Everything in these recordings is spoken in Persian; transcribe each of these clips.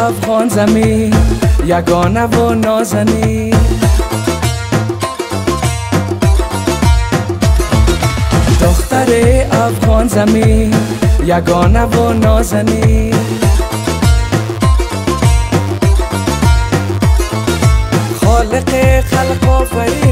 افغان زمین یگانه و نازنی دختر افغان زمین یگانه و نازنی خالق خلق آفرینه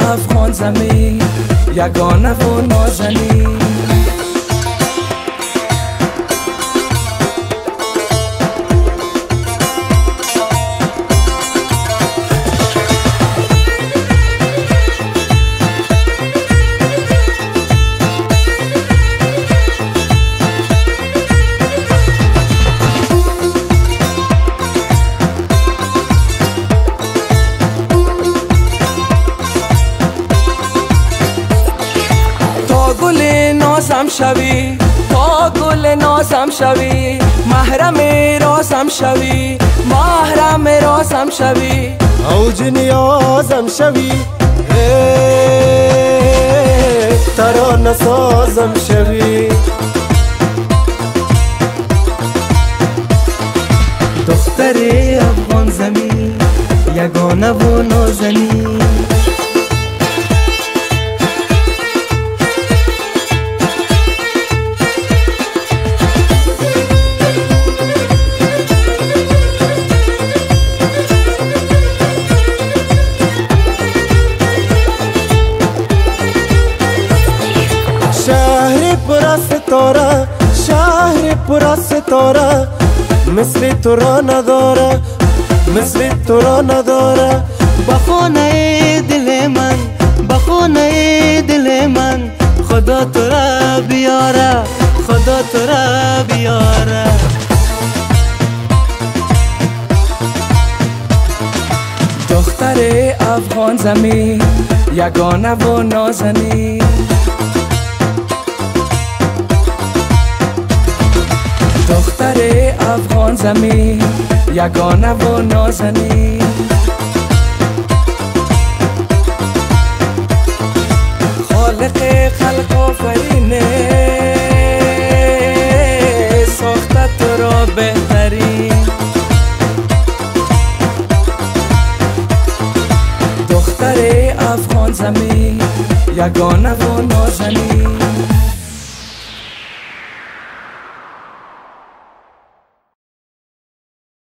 افغان زمین یگانه و نازنین. شوی تا گل نازم شوی محرم رازم شوی محرم رازم شوی. اوج نیازم شوی ترانه سازم شوی. دختر افغان زمین یگانه و نازنین. ستاره شهر پر ستاره. مثل تو را نداره مثل تو را نداره. بخونه دل من بخونه دل من. خدا تو را بیاره خدا تو را بیاره. دختر افغان زمین یگانه و نازنین. زمین یگانه و نازنین. خالق خلق آفرینه ساخته تو را بهترین. دختر افغان زمین یگانه و نازنین.